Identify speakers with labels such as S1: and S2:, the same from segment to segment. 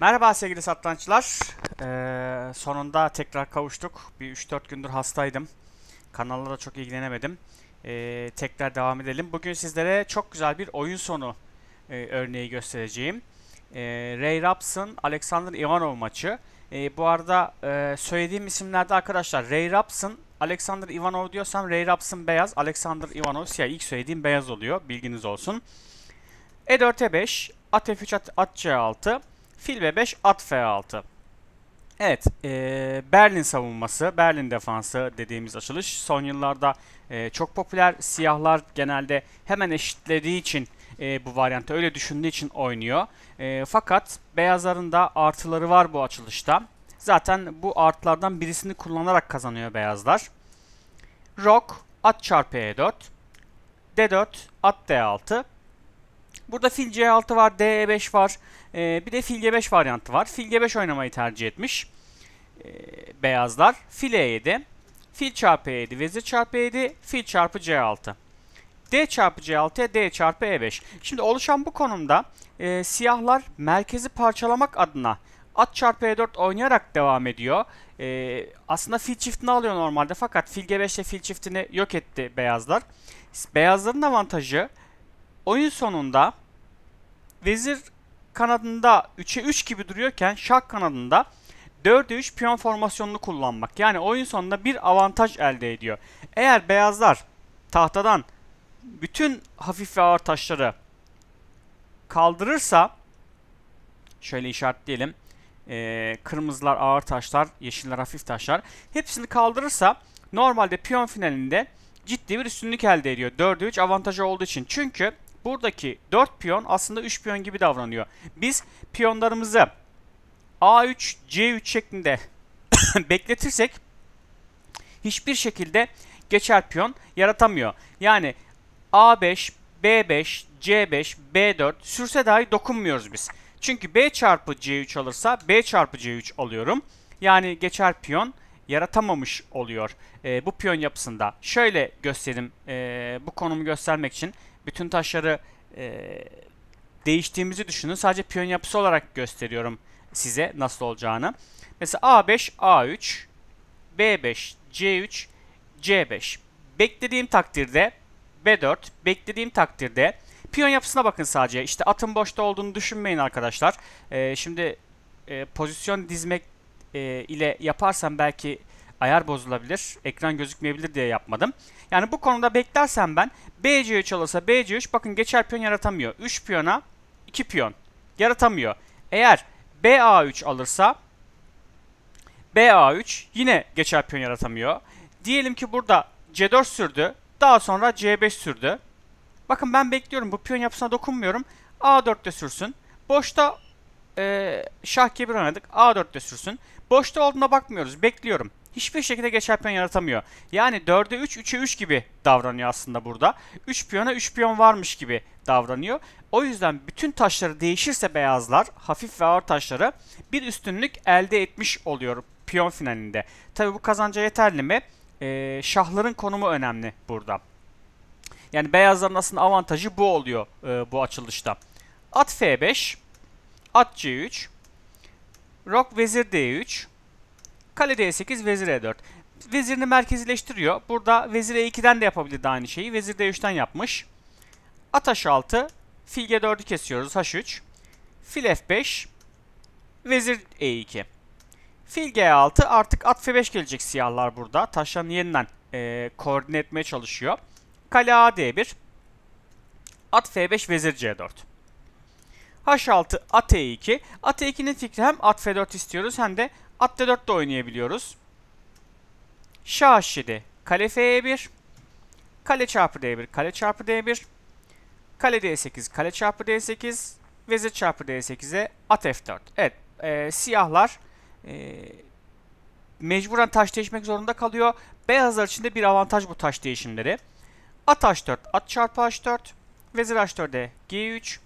S1: Merhaba sevgili satranççılar. Ee, sonunda tekrar kavuştuk. Bir 3-4 gündür hastaydım. Kanalla da çok ilgilenemedim. Ee, tekrar devam edelim. Bugün sizlere çok güzel bir oyun sonu e, örneği göstereceğim. Ee, Ray Robson, Alexander Ivanov maçı. Ee, bu arada e, söylediğim isimlerde arkadaşlar Ray Robson, Alexander Ivanov diyorsam Ray Robson beyaz, Alexander Ivanov siyah. İlk söylediğim beyaz oluyor. Bilginiz olsun. E4 E5, at F3 at, at C6, fil B5 at F6. Evet, e, Berlin savunması, Berlin defansı dediğimiz açılış son yıllarda e, çok popüler. Siyahlar genelde hemen eşitlediği için e, bu varyantı öyle düşündüğü için oynuyor. E, fakat beyazların da artıları var bu açılışta. Zaten bu artılardan birisini kullanarak kazanıyor beyazlar. Rok, at çarpı E4, D4, at D6, Burada fil C6 var, D5 var. Ee, bir de fil G5 varyantı var. Fil G5 oynamayı tercih etmiş. Ee, beyazlar. Fil E7. Fil çarpı E7, vezir çarpı E7, fil çarpı C6. D çarpı C6'ya D çarpı E5. Şimdi oluşan bu konumda e, siyahlar merkezi parçalamak adına at çarpı E4 oynayarak devam ediyor. E, aslında fil çiftini alıyor normalde fakat fil G5 ile fil çiftini yok etti beyazlar. Beyazların avantajı oyun sonunda vezir kanadında 3'e 3 gibi duruyorken şah kanadında 4'e 3 piyon formasyonunu kullanmak. Yani oyun sonunda bir avantaj elde ediyor. Eğer beyazlar tahtadan bütün hafif ve ağır taşları kaldırırsa şöyle işaretleyelim. Ee, kırmızılar ağır taşlar, yeşiller hafif taşlar. Hepsini kaldırırsa normalde piyon finalinde ciddi bir üstünlük elde ediyor. 4'e 3 avantajı olduğu için. Çünkü buradaki 4 piyon aslında 3 piyon gibi davranıyor. Biz piyonlarımızı A3, C3 şeklinde bekletirsek hiçbir şekilde geçer piyon yaratamıyor. Yani A5, B5, C5, B4 sürse dahi dokunmuyoruz biz. Çünkü B çarpı C3 alırsa B çarpı C3 alıyorum. Yani geçer piyon yaratamamış oluyor e, bu piyon yapısında. Şöyle göstereyim e, bu konumu göstermek için bütün taşları e, değiştiğimizi düşünün. Sadece piyon yapısı olarak gösteriyorum size nasıl olacağını. Mesela A5, A3, B5, C3, C5. Beklediğim takdirde B4, beklediğim takdirde piyon yapısına bakın sadece. İşte atın boşta olduğunu düşünmeyin arkadaşlar. E, şimdi e, pozisyon dizmek e, ile yaparsam belki ayar bozulabilir, ekran gözükmeyebilir diye yapmadım. Yani bu konuda beklersem ben BC3 alırsa BC3 bakın geçer piyon yaratamıyor. 3 piyona 2 piyon yaratamıyor. Eğer BA3 alırsa BA3 yine geçer piyon yaratamıyor. Diyelim ki burada C4 sürdü. Daha sonra C5 sürdü. Bakın ben bekliyorum. Bu piyon yapısına dokunmuyorum. A4'te sürsün. Boşta e, şah G1 oynadık. A4'te sürsün. Boşta olduğuna bakmıyoruz. Bekliyorum. Hiçbir şekilde geçer piyon yaratamıyor. Yani 4'e 3, 3'e 3 gibi davranıyor aslında burada. 3 piyona 3 piyon varmış gibi davranıyor. O yüzden bütün taşları değişirse beyazlar, hafif ve ağır taşları bir üstünlük elde etmiş oluyor piyon finalinde. Tabi bu kazanca yeterli mi? Ee, şahların konumu önemli burada. Yani beyazların aslında avantajı bu oluyor e, bu açılışta. At F5, at C3, Rok vezir D3, kale D8, vezir E4. Vezirini merkezileştiriyor. Burada vezir E2'den de yapabilirdi aynı şeyi. Vezir D3'ten yapmış. At H6, fil G4'ü kesiyoruz H3. Fil F5, vezir E2. Fil G6 artık at F5 gelecek siyahlar burada. Taşlarını yeniden e, koordine etmeye çalışıyor. Kale A D1. At F5 vezir C4. H6 at E2. At E2'nin fikri hem at F4 istiyoruz hem de at D4 de oynayabiliyoruz. Şah H7 kale F1. Kale çarpı D1 kale çarpı D1. Kale D8 kale çarpı D8. Vezir çarpı D8'e at F4. Evet e, siyahlar e, mecburen taş değişmek zorunda kalıyor. Beyazlar için de bir avantaj bu taş değişimleri. At H4, at çarpı H4, vezir H4'e G3,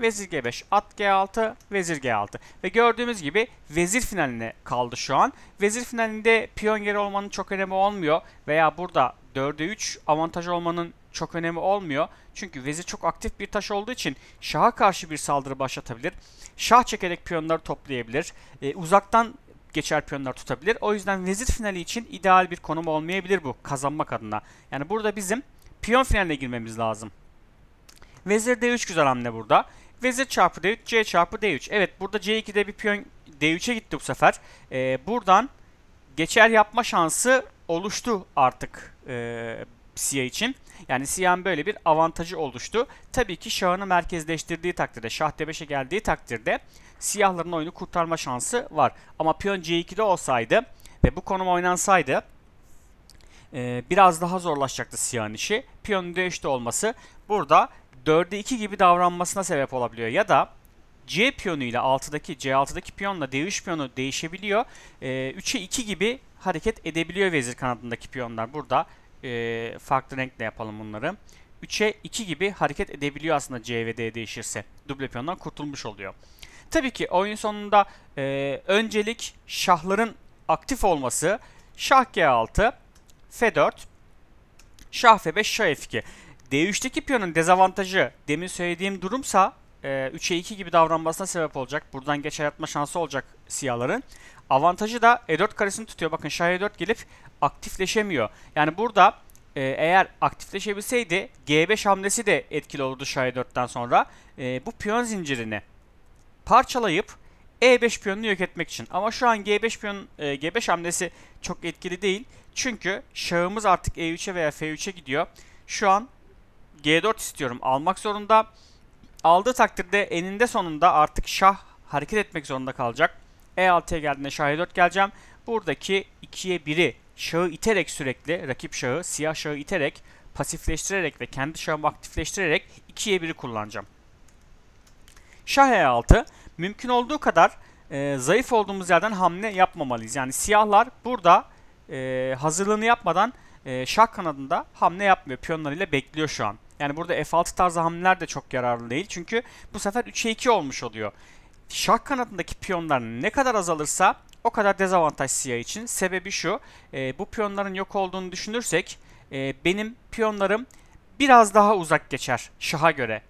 S1: vezir G5, at G6, vezir G6. Ve gördüğümüz gibi vezir finaline kaldı şu an. Vezir finalinde piyon yeri olmanın çok önemi olmuyor. Veya burada 4'e 3 avantaj olmanın çok önemi olmuyor. Çünkü vezir çok aktif bir taş olduğu için şaha karşı bir saldırı başlatabilir. Şah çekerek piyonları toplayabilir. E, uzaktan geçer piyonlar tutabilir. O yüzden vezir finali için ideal bir konum olmayabilir bu kazanmak adına. Yani burada bizim piyon finaline girmemiz lazım. Vezir D3 güzel hamle burada. Vezir çarpı D3, C çarpı D3. Evet burada C2'de bir piyon D3'e gitti bu sefer. Ee, buradan geçer yapma şansı oluştu artık e, siyah için. Yani siyahın böyle bir avantajı oluştu. Tabii ki şahını merkezleştirdiği takdirde, şah D5'e geldiği takdirde siyahların oyunu kurtarma şansı var. Ama piyon C2'de olsaydı ve bu konum oynansaydı e, biraz daha zorlaşacaktı siyahın işi. Piyon D3'te olması burada 4'e 2 gibi davranmasına sebep olabiliyor. Ya da C piyonu ile 6'daki C6'daki piyonla D3 piyonu değişebiliyor. E, 3'e 2 gibi hareket edebiliyor vezir kanadındaki piyonlar. Burada e, farklı renkle yapalım bunları. 3'e 2 gibi hareket edebiliyor aslında C ve D değişirse. Duble piyondan kurtulmuş oluyor. Tabii ki oyun sonunda e, öncelik şahların aktif olması. Şah G6, F4, Şah F5, Şah F2. D3'teki piyonun dezavantajı demin söylediğim durumsa e, 3'e 2 gibi davranmasına sebep olacak. Buradan geç yaratma şansı olacak siyahların. Avantajı da E4 karesini tutuyor. Bakın Şah E4 gelip aktifleşemiyor. Yani burada e, eğer aktifleşebilseydi G5 hamlesi de etkili olurdu Şah E4'ten sonra. E, bu piyon zincirini parçalayıp E5 piyonunu yok etmek için. Ama şu an G5 piyon e, G5 hamlesi çok etkili değil. Çünkü şahımız artık E3'e veya F3'e gidiyor. Şu an G4 istiyorum almak zorunda. Aldığı takdirde eninde sonunda artık şah hareket etmek zorunda kalacak. E6'ya geldiğinde şah E4 geleceğim. Buradaki 2'ye 1'i şahı iterek sürekli rakip şahı siyah şahı iterek pasifleştirerek ve kendi şahımı aktifleştirerek 2'ye 1'i kullanacağım. Şah E6 mümkün olduğu kadar e, zayıf olduğumuz yerden hamle yapmamalıyız. Yani siyahlar burada e, hazırlığını yapmadan e, şah kanadında hamle yapmıyor. Piyonlarıyla bekliyor şu an. Yani burada F6 tarzı hamleler de çok yararlı değil. Çünkü bu sefer 3'e 2 olmuş oluyor. Şah kanadındaki piyonlar ne kadar azalırsa o kadar dezavantaj siyah için. Sebebi şu. E, bu piyonların yok olduğunu düşünürsek e, benim piyonlarım biraz daha uzak geçer şaha göre.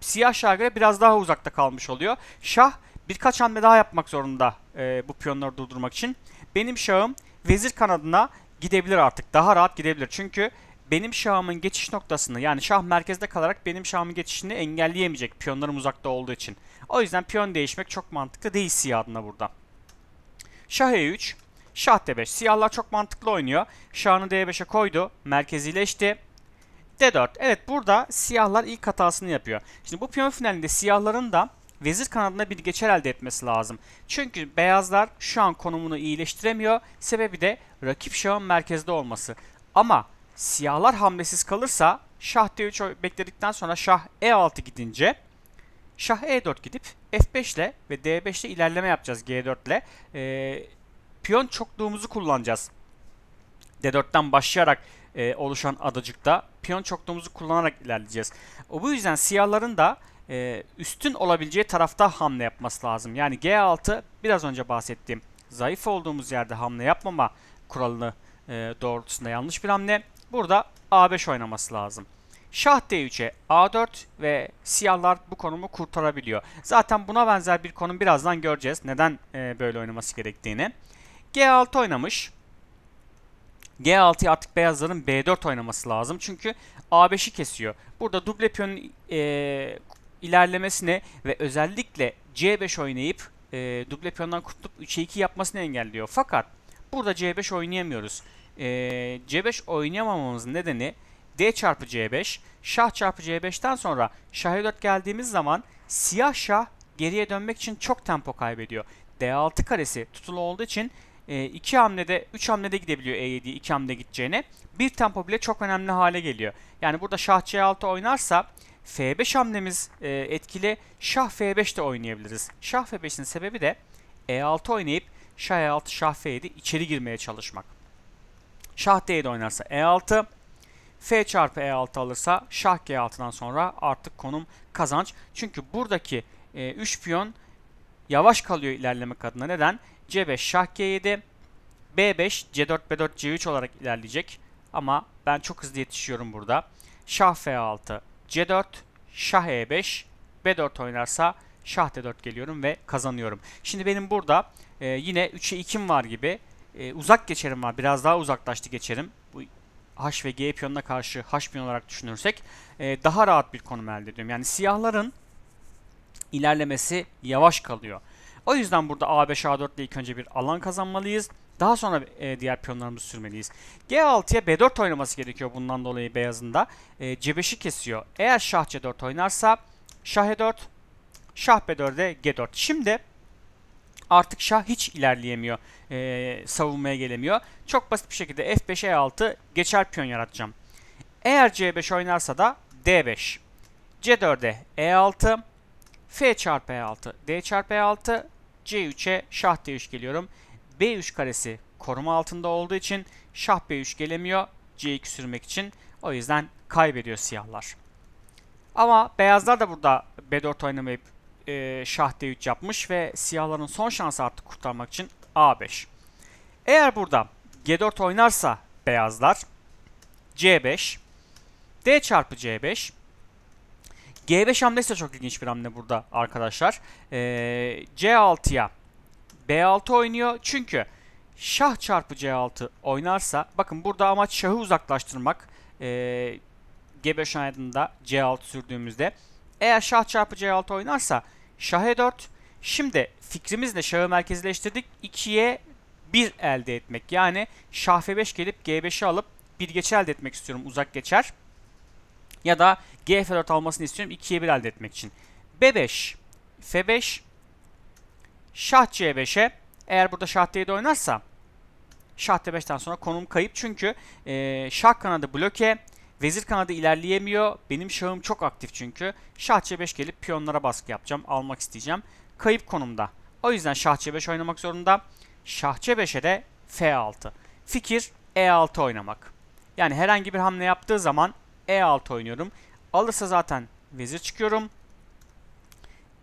S1: Siyah şaha göre biraz daha uzakta kalmış oluyor. Şah birkaç hamle daha yapmak zorunda e, bu piyonları durdurmak için. Benim şahım vezir kanadına gidebilir artık. Daha rahat gidebilir. Çünkü benim şahımın geçiş noktasını yani şah merkezde kalarak benim şahımın geçişini engelleyemeyecek piyonlarım uzakta olduğu için. O yüzden piyon değişmek çok mantıklı değil siyah adına burada. Şah E3, Şah D5. Siyahlar çok mantıklı oynuyor. Şahını D5'e koydu. Merkezileşti. D4. Evet burada siyahlar ilk hatasını yapıyor. Şimdi bu piyon finalinde siyahların da vezir kanadına bir geçer elde etmesi lazım. Çünkü beyazlar şu an konumunu iyileştiremiyor. Sebebi de rakip şahın merkezde olması. Ama siyahlar hamlesiz kalırsa şah D3 bekledikten sonra şah E6 gidince şah E4 gidip F5 ile ve D5 ile ilerleme yapacağız G4 ile. Ee, piyon çokluğumuzu kullanacağız. D4'ten başlayarak e, oluşan adacıkta piyon çokluğumuzu kullanarak ilerleyeceğiz. O bu yüzden siyahların da e, üstün olabileceği tarafta hamle yapması lazım. Yani G6 biraz önce bahsettiğim zayıf olduğumuz yerde hamle yapmama kuralını e, doğrultusunda yanlış bir hamle. Burada A5 oynaması lazım. Şah D3'e A4 ve siyahlar bu konumu kurtarabiliyor. Zaten buna benzer bir konum birazdan göreceğiz. Neden e, böyle oynaması gerektiğini. G6 oynamış. G6'yı artık beyazların B4 oynaması lazım. Çünkü A5'i kesiyor. Burada duble piyonun e, ilerlemesini ve özellikle C5 oynayıp e, duble piyondan kurtulup 3'e 2 yapmasını engelliyor. Fakat burada C5 oynayamıyoruz. E, C5 oynayamamamızın nedeni D çarpı C5, şah çarpı C5'ten sonra şah E4 geldiğimiz zaman siyah şah geriye dönmek için çok tempo kaybediyor. D6 karesi tutulu olduğu için 2 e, hamlede 3 hamlede gidebiliyor E7'yi 2 hamlede gideceğine. Bir tempo bile çok önemli hale geliyor. Yani burada şah C6 oynarsa F5 hamlemiz e, etkili. Şah F5 de oynayabiliriz. Şah F5'in sebebi de E6 oynayıp şah E6 şah F7 içeri girmeye çalışmak. Şah D7 oynarsa E6 F çarpı E6 alırsa şah G6'dan sonra artık konum kazanç. Çünkü buradaki 3 e, piyon yavaş kalıyor ilerlemek adına. Neden? C5 şah G7 B5 C4 B4 C3 olarak ilerleyecek. Ama ben çok hızlı yetişiyorum burada. şah F6, C4, şah E5, B4 oynarsa şah D4 geliyorum ve kazanıyorum. Şimdi benim burada e, yine 3'e 2'm var gibi. E, uzak geçerim var. Biraz daha uzaklaştı geçerim. Bu H ve G piyonuna karşı H piyon olarak düşünürsek e, daha rahat bir konum elde ediyorum. Yani siyahların ilerlemesi yavaş kalıyor. O yüzden burada A5, A4 ile ilk önce bir alan kazanmalıyız. Daha sonra e, diğer piyonlarımızı sürmeliyiz. G6'ya B4 oynaması gerekiyor bundan dolayı beyazında. E, C5'i kesiyor. Eğer şah C4 oynarsa şah E4, şah B4'e G4. Şimdi artık şah hiç ilerleyemiyor. E, savunmaya gelemiyor. Çok basit bir şekilde F5, E6 geçer piyon yaratacağım. Eğer C5 oynarsa da D5. C4'e E6, F çarpı E6, D çarpı E6, C3'e şah D3 geliyorum. B3 karesi koruma altında olduğu için şah B3 gelemiyor C2 sürmek için. O yüzden kaybediyor siyahlar. Ama beyazlar da burada B4 oynamayıp e, şah D3 yapmış ve siyahların son şansı artık kurtarmak için A5. Eğer burada G4 oynarsa beyazlar C5 D çarpı C5 G5 hamlesi de çok ilginç bir hamle burada arkadaşlar. Ee, C6'ya B6 oynuyor. Çünkü şah çarpı C6 oynarsa bakın burada amaç şahı uzaklaştırmak. Ee, G5 oynadığında C6 sürdüğümüzde eğer şah çarpı C6 oynarsa şah E4 şimdi fikrimizle şahı merkezleştirdik. 2'ye 1 elde etmek. Yani şah F5 gelip G5'i alıp bir geçer elde etmek istiyorum uzak geçer. Ya da G F4 almasını istiyorum 2'ye 1 elde etmek için. B5 F5 Şah C5'e eğer burada şah D7 oynarsa şah D5'ten sonra konum kayıp çünkü e, şah kanadı bloke vezir kanadı ilerleyemiyor. Benim şahım çok aktif çünkü. Şah C5 gelip piyonlara baskı yapacağım. Almak isteyeceğim. Kayıp konumda. O yüzden şah C5 oynamak zorunda. Şah C5'e de F6. Fikir E6 oynamak. Yani herhangi bir hamle yaptığı zaman E6 oynuyorum. Alırsa zaten vezir çıkıyorum.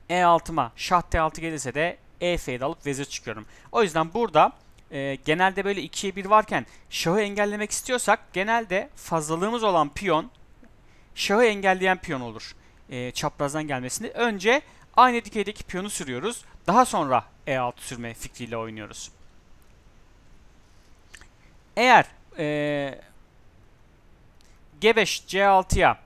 S1: E6'ma şah D6 gelirse de E fade alıp vezir çıkıyorum. O yüzden burada e, genelde böyle 2'ye 1 varken şahı engellemek istiyorsak genelde fazlalığımız olan piyon şahı engelleyen piyon olur. E, çaprazdan gelmesini. Önce aynı dikeydeki piyonu sürüyoruz. Daha sonra E6 sürme fikriyle oynuyoruz. Eğer e, G5 C6'ya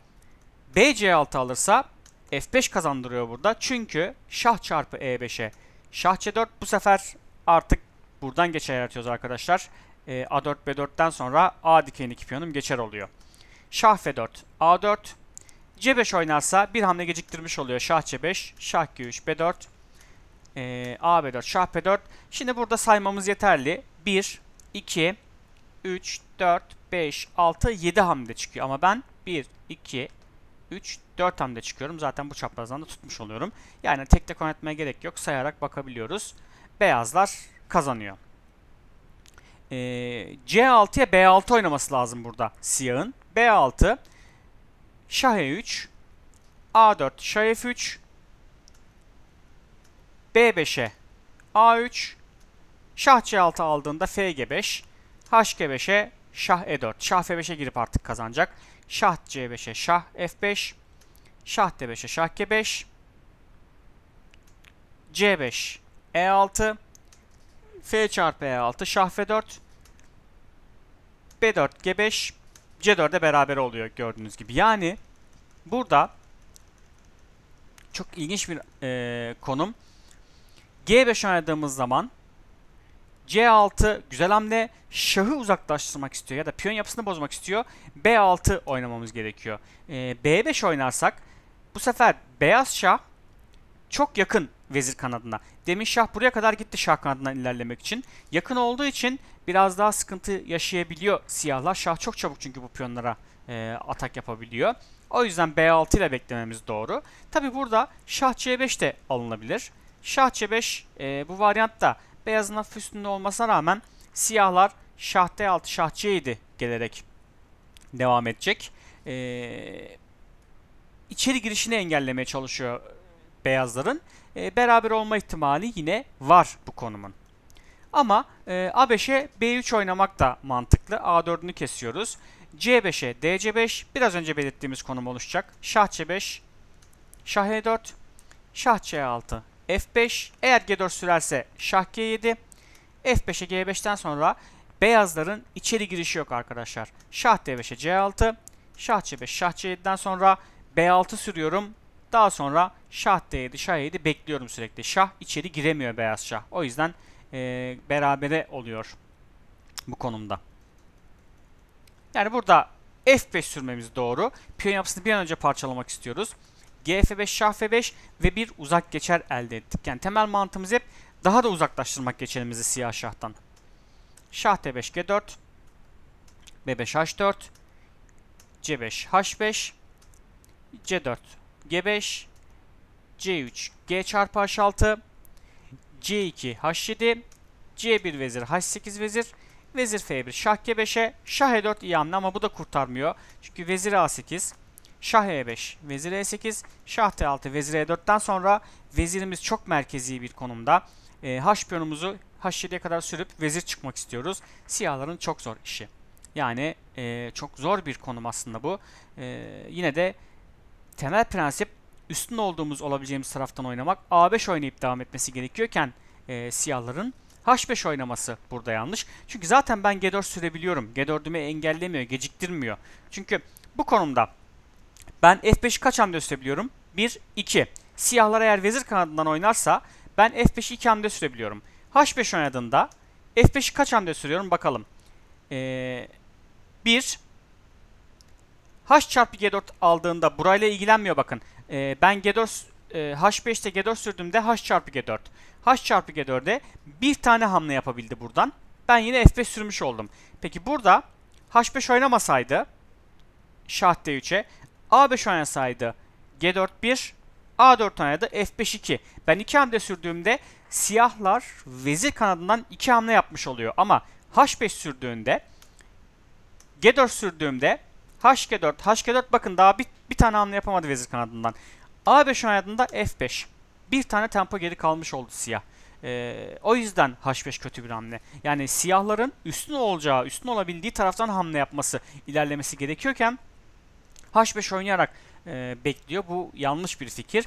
S1: B C6 alırsa F5 kazandırıyor burada. Çünkü şah çarpı E5'e şah C4 bu sefer artık buradan geçer yaratıyoruz arkadaşlar. E, A4 B4'ten sonra A dikeyindeki piyonum geçer oluyor. Şah F4 A4 C5 oynarsa bir hamle geciktirmiş oluyor. Şah C5 Şah G3 B4 e, A B4 Şah B4 Şimdi burada saymamız yeterli. 1 2 3 4 5 6 7 hamle çıkıyor. Ama ben 1 2 3, 4 hamle çıkıyorum. Zaten bu çaprazdan da tutmuş oluyorum. Yani tek tek oynatmaya gerek yok. Sayarak bakabiliyoruz. Beyazlar kazanıyor. Ee, C6'ya B6 oynaması lazım burada siyahın. B6 Şah E3 A4 Şah F3 B5'e A3 Şah C6 aldığında FG5 HG5'e Şah E4 Şah F5'e girip artık kazanacak. Şah C5'e şah F5. Şah D5'e şah G5. C5 E6. F çarpı E6 şah F4. B4 G5. C4'e beraber oluyor gördüğünüz gibi. Yani burada çok ilginç bir e, konum. G5 oynadığımız zaman C6 güzel hamle. Şahı uzaklaştırmak istiyor ya da piyon yapısını bozmak istiyor. B6 oynamamız gerekiyor. Ee, B5 oynarsak bu sefer beyaz şah çok yakın vezir kanadına. Demin şah buraya kadar gitti şah kanadından ilerlemek için. Yakın olduğu için biraz daha sıkıntı yaşayabiliyor siyahlar. Şah çok çabuk çünkü bu piyonlara e, atak yapabiliyor. O yüzden B6 ile beklememiz doğru. Tabi burada şah C5 de alınabilir. Şah C5 e, bu varyantta beyazın hafif üstünde olmasına rağmen siyahlar şah D6, şah C7 gelerek devam edecek. Ee, içeri girişini engellemeye çalışıyor beyazların. Ee, beraber olma ihtimali yine var bu konumun. Ama e, A5'e B3 oynamak da mantıklı. A4'ünü kesiyoruz. C5'e DC5 biraz önce belirttiğimiz konum oluşacak. Şah C5, Şah E4, Şah C6, F5. Eğer G4 sürerse Şah G7. F5'e G5'ten sonra beyazların içeri girişi yok arkadaşlar. Şah D5'e C6, Şah C5, Şah C7'den sonra B6 sürüyorum. Daha sonra Şah D7, Şah 7 bekliyorum sürekli. Şah içeri giremiyor beyaz şah. O yüzden e, berabere oluyor bu konumda. Yani burada F5 sürmemiz doğru. Piyon yapısını bir an önce parçalamak istiyoruz. GF5, Şah F5 ve bir uzak geçer elde ettik. Yani temel mantığımız hep daha da uzaklaştırmak geçerimizi siyah şahtan. Şah D5, G4, B5, H4, C5, H5, C4, G5, C3, G çarpı H6, C2, H7, C1 vezir, H8 vezir, vezir F1, şah G5'e, şah E4 iyi hamle ama bu da kurtarmıyor. Çünkü vezir A8, şah E5, vezir E8, şah T6, vezir E4'ten sonra vezirimiz çok merkezi bir konumda. E, H piyonumuzu H7'ye kadar sürüp vezir çıkmak istiyoruz. Siyahların çok zor işi. Yani e, çok zor bir konum aslında bu. E, yine de temel prensip üstün olduğumuz olabileceğimiz taraftan oynamak. A5 oynayıp devam etmesi gerekiyorken e, siyahların H5 oynaması burada yanlış. Çünkü zaten ben G4 sürebiliyorum. G4'ümü engellemiyor, geciktirmiyor. Çünkü bu konumda ben F5'i kaç hamle sürebiliyorum? 1, 2. Siyahlar eğer vezir kanadından oynarsa ben F5'i 2 hamle sürebiliyorum. H5 oynadığında F5'i kaç hamle sürüyorum bakalım. Ee, 1 H çarpı G4 aldığında burayla ilgilenmiyor bakın. Ee, ben G4 e, H5'te G4 sürdüğümde H çarpı G4. H çarpı G4'e bir tane hamle yapabildi buradan. Ben yine F5 sürmüş oldum. Peki burada H5 oynamasaydı Şah D3'e A5 oynasaydı G4 1 A4 oynadı F5 2. Ben iki hamle sürdüğümde siyahlar vezir kanadından iki hamle yapmış oluyor. Ama H5 sürdüğünde G4 sürdüğümde HG4, HG4 bakın daha bir, bir tane hamle yapamadı vezir kanadından. A5 oynadığında F5. Bir tane tempo geri kalmış oldu siyah. Ee, o yüzden H5 kötü bir hamle. Yani siyahların üstün olacağı, üstün olabildiği taraftan hamle yapması, ilerlemesi gerekiyorken H5 oynayarak e, bekliyor. Bu yanlış bir fikir.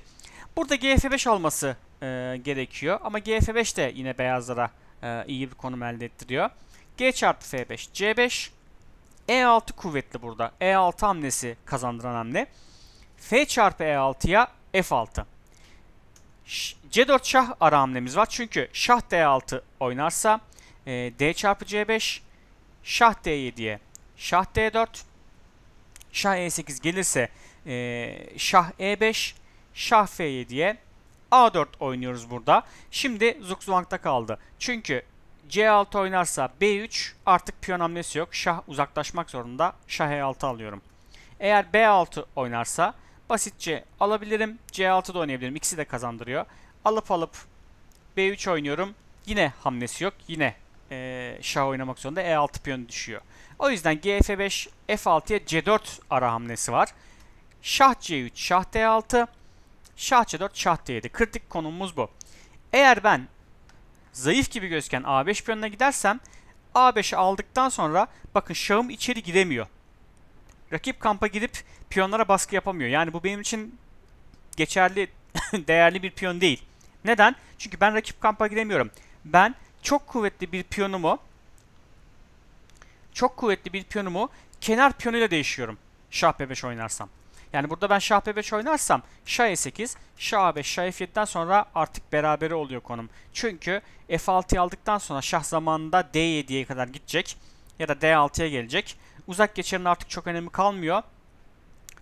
S1: Burada GF5 alması e, gerekiyor. Ama GF5 de yine beyazlara e, iyi bir konum elde ettiriyor. G çarpı F5, C5. E6 kuvvetli burada. E6 hamlesi kazandıran hamle. F çarpı E6'ya F6. C4 şah ara hamlemiz var. Çünkü şah D6 oynarsa e, D çarpı C5, şah D7'ye şah D4, şah E8 gelirse e, şah E5, şah F7'ye A4 oynuyoruz burada. Şimdi Zugzwang'da kaldı. Çünkü C6 oynarsa B3 artık piyon hamlesi yok. Şah uzaklaşmak zorunda. Şah E6 alıyorum. Eğer B6 oynarsa basitçe alabilirim. C6'da oynayabilirim. İkisi de kazandırıyor. Alıp alıp B3 oynuyorum. Yine hamlesi yok. Yine e, şah oynamak zorunda. E6 piyon düşüyor. O yüzden GF5 F6'ya C4 ara hamlesi var. Şah C3, şah D6, şah C4, şah D7. Kritik konumumuz bu. Eğer ben zayıf gibi gözüken A5 piyonuna gidersem A5'i aldıktan sonra bakın şahım içeri giremiyor. Rakip kampa gidip piyonlara baskı yapamıyor. Yani bu benim için geçerli, değerli bir piyon değil. Neden? Çünkü ben rakip kampa giremiyorum. Ben çok kuvvetli bir piyonumu çok kuvvetli bir piyonumu kenar piyonuyla değişiyorum. Şah B5 oynarsam. Yani burada ben Şah B5 oynarsam Şah E8, Şah A5, Şah F7'den sonra artık berabere oluyor konum. Çünkü F6'yı aldıktan sonra Şah zamanında D7'ye kadar gidecek ya da D6'ya gelecek. Uzak geçerin artık çok önemi kalmıyor.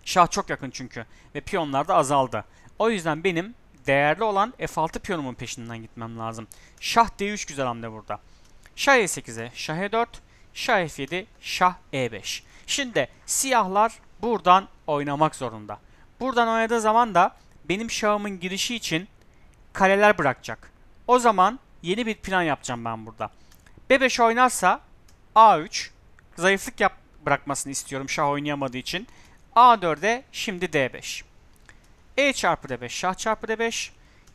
S1: Şah çok yakın çünkü ve piyonlar da azaldı. O yüzden benim değerli olan F6 piyonumun peşinden gitmem lazım. Şah D3 güzel hamle burada. Şah E8'e Şah E4, Şah F7, Şah E5. Şimdi siyahlar buradan oynamak zorunda. Buradan oynadığı zaman da benim şahımın girişi için kaleler bırakacak. O zaman yeni bir plan yapacağım ben burada. B5 oynarsa A3 zayıflık yap bırakmasını istiyorum şah oynayamadığı için. A4'e şimdi D5. E çarpı D5, şah çarpı D5.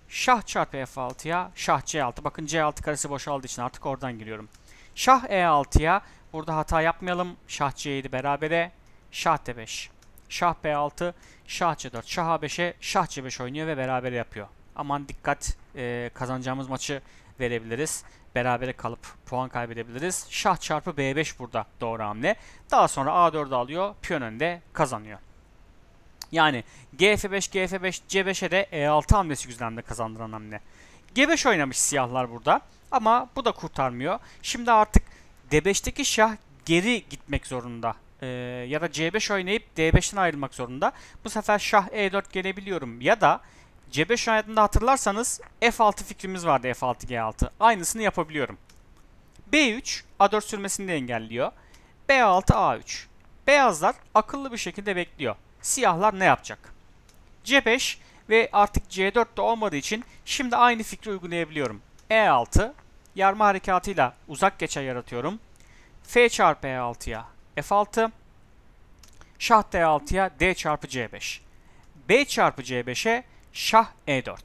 S1: Şah çarpı F6'ya şah C6. Bakın C6 karesi boşaldığı için artık oradan giriyorum. Şah E6'ya burada hata yapmayalım. Şah C7 berabere. Şah D5. Şah B6, Şah C4, Şah A5'e Şah C5 oynuyor ve beraber yapıyor. Aman dikkat e, kazanacağımız maçı verebiliriz. Berabere kalıp puan kaybedebiliriz. Şah çarpı B5 burada doğru hamle. Daha sonra A4'ü alıyor. Piyon önde kazanıyor. Yani GF5, GF5, C5'e de E6 hamlesi güzel kazandıran hamle. G5 oynamış siyahlar burada. Ama bu da kurtarmıyor. Şimdi artık D5'teki şah geri gitmek zorunda. Ee, ya da C5 oynayıp D5'ten ayrılmak zorunda. Bu sefer şah E4 gelebiliyorum. Ya da C5 oynadığında hatırlarsanız F6 fikrimiz vardı F6 G6. Aynısını yapabiliyorum. B3 A4 sürmesini de engelliyor. B6 A3. Beyazlar akıllı bir şekilde bekliyor. Siyahlar ne yapacak? C5 ve artık C4 de olmadığı için şimdi aynı fikri uygulayabiliyorum. E6 yarma harekatıyla uzak geçe yaratıyorum. F çarpı E6'ya F6 Şah D6'ya D çarpı C5 B çarpı C5'e Şah E4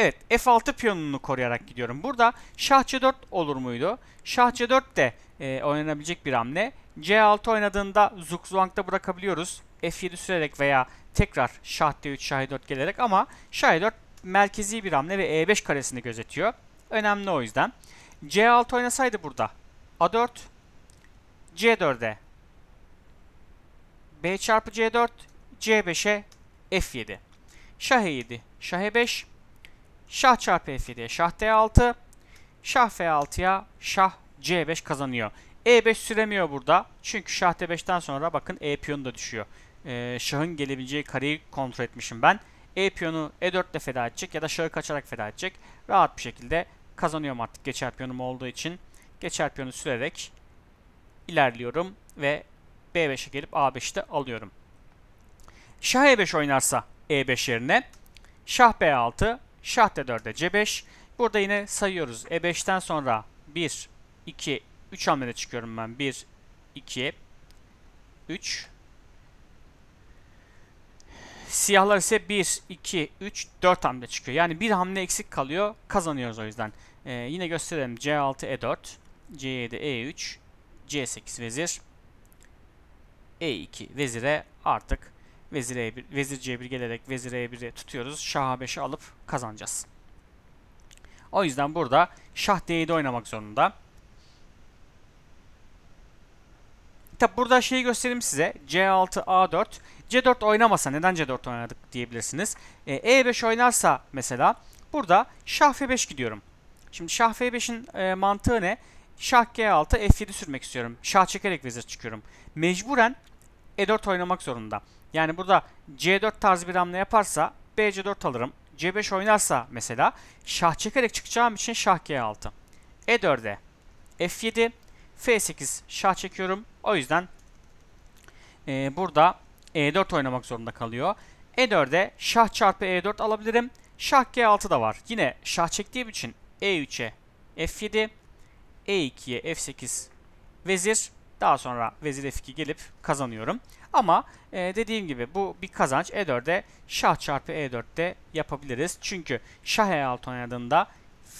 S1: Evet F6 piyonunu koruyarak gidiyorum. Burada Şah C4 olur muydu? Şah C4 de e, oynanabilecek bir hamle. C6 oynadığında Zugzwang'da bırakabiliyoruz. F7 sürerek veya tekrar Şah D3, Şah E4 gelerek ama Şah E4 merkezi bir hamle ve E5 karesini gözetiyor. Önemli o yüzden. C6 oynasaydı burada A4 C4'e B çarpı C4 C5'e F7 Şah E7 Şah E5 Şah çarpı F7'ye Şah D6 Şah F6'ya Şah C5 kazanıyor. E5 süremiyor burada. Çünkü Şah D5'ten sonra bakın E piyonu da düşüyor. Ee, şahın gelebileceği kareyi kontrol etmişim ben. E piyonu E4 ile feda edecek ya da şahı kaçarak feda edecek. Rahat bir şekilde kazanıyorum artık geçer piyonum olduğu için. Geçer piyonu sürerek ilerliyorum ve B5'e gelip A5'te alıyorum. Şah E5 oynarsa E5 yerine Şah B6, Şah D4'e C5. Burada yine sayıyoruz. E5'ten sonra 1, 2, 3 hamlede çıkıyorum ben. 1, 2, 3. Siyahlar ise 1, 2, 3, 4 hamle çıkıyor. Yani bir hamle eksik kalıyor. Kazanıyoruz o yüzden. Ee, yine gösterelim. C6, E4, C7, E3, C8 vezir. E2 vezire artık vezir E1, vezir C1 gelerek vezir E1'i tutuyoruz. Şah A5'i alıp kazanacağız. O yüzden burada şah D7 oynamak zorunda. Tabi burada şeyi göstereyim size. C6, A4. C4 oynamasa neden C4 oynadık diyebilirsiniz. E, E5 oynarsa mesela burada şah F5 gidiyorum. Şimdi şah F5'in e, mantığı ne? Şah G6, F7 sürmek istiyorum. Şah çekerek vezir çıkıyorum. Mecburen E4 oynamak zorunda. Yani burada C4 tarzı bir hamle yaparsa BC4 alırım. C5 oynarsa mesela şah çekerek çıkacağım için şah G6. E4'e F7, F8 şah çekiyorum. O yüzden e, burada E4 oynamak zorunda kalıyor. E4'e şah çarpı E4 alabilirim. Şah G6 da var. Yine şah çektiğim için E3'e F7, E2'ye F8 vezir. Daha sonra vezir F2 gelip kazanıyorum. Ama e, dediğim gibi bu bir kazanç. E4'e şah çarpı E4'te yapabiliriz. Çünkü şah E6 oynadığımda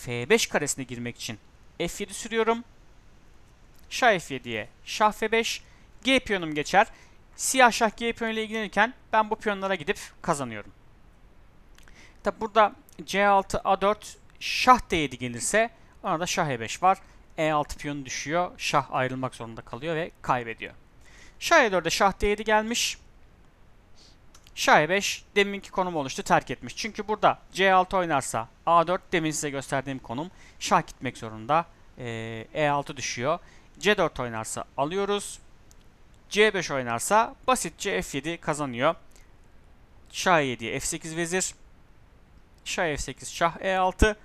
S1: F5 karesine girmek için F7 sürüyorum. Şah F7'ye şah F5. G piyonum geçer. Siyah şah G piyonuyla ilgilenirken ben bu piyonlara gidip kazanıyorum. Tabi burada C6 A4 şah D7 gelirse ona da şah E5 var. E6 piyonu düşüyor. Şah ayrılmak zorunda kalıyor ve kaybediyor. Şah E4'e şah D7 gelmiş. Şah E5 deminki konum oluştu terk etmiş. Çünkü burada C6 oynarsa A4 demin size gösterdiğim konum. Şah gitmek zorunda. Ee, E6 düşüyor. C4 oynarsa alıyoruz. C5 oynarsa basitçe F7 kazanıyor. Şah E7 F8 vezir. Şah F8 Şah E6.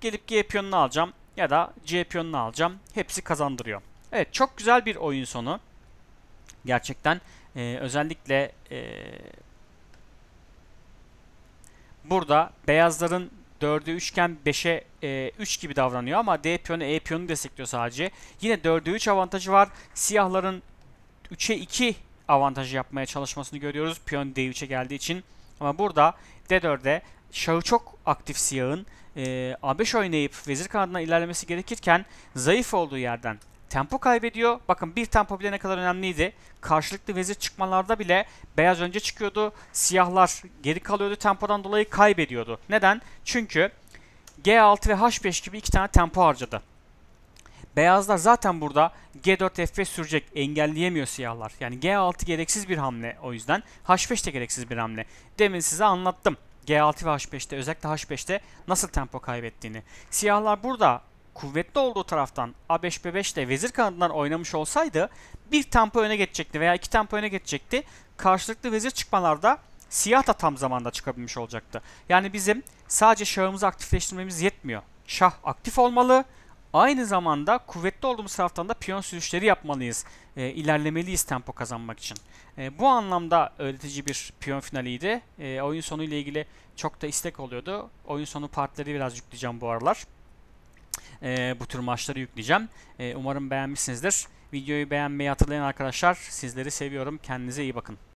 S1: Gelip G piyonunu alacağım ya da C piyonunu alacağım. Hepsi kazandırıyor. Evet çok güzel bir oyun sonu. Gerçekten e, özellikle e, burada beyazların 4'e 3 iken 5'e e, 3 gibi davranıyor ama D piyonu E piyonu destekliyor sadece. Yine 4'e 3 avantajı var. Siyahların 3'e 2 avantajı yapmaya çalışmasını görüyoruz. Piyon D3'e geldiği için. Ama burada D4'de şahı çok aktif siyahın e, A5 oynayıp vezir kanadına ilerlemesi gerekirken zayıf olduğu yerden tempo kaybediyor. Bakın bir tempo bile ne kadar önemliydi. Karşılıklı vezir çıkmalarda bile beyaz önce çıkıyordu. Siyahlar geri kalıyordu tempodan dolayı kaybediyordu. Neden? Çünkü G6 ve H5 gibi iki tane tempo harcadı. Beyazlar zaten burada G4 F5 sürecek engelleyemiyor siyahlar. Yani G6 gereksiz bir hamle o yüzden. H5 de gereksiz bir hamle. Demin size anlattım. G6 ve H5'te özellikle H5'te nasıl tempo kaybettiğini. Siyahlar burada kuvvetli olduğu taraftan A5 B5 ile vezir kanadından oynamış olsaydı bir tempo öne geçecekti veya iki tempo öne geçecekti. Karşılıklı vezir çıkmalarda siyah da tam zamanda çıkabilmiş olacaktı. Yani bizim sadece şahımızı aktifleştirmemiz yetmiyor. Şah aktif olmalı. Aynı zamanda kuvvetli olduğumuz taraftan da piyon sürüşleri yapmalıyız. E, ilerlemeliyiz tempo kazanmak için. E, bu anlamda öğretici bir piyon finaliydi. E, oyun sonu ile ilgili çok da istek oluyordu. Oyun sonu partileri biraz yükleyeceğim bu aralar. E, bu tür maçları yükleyeceğim. E, umarım beğenmişsinizdir. Videoyu beğenmeyi hatırlayın arkadaşlar. Sizleri seviyorum. Kendinize iyi bakın.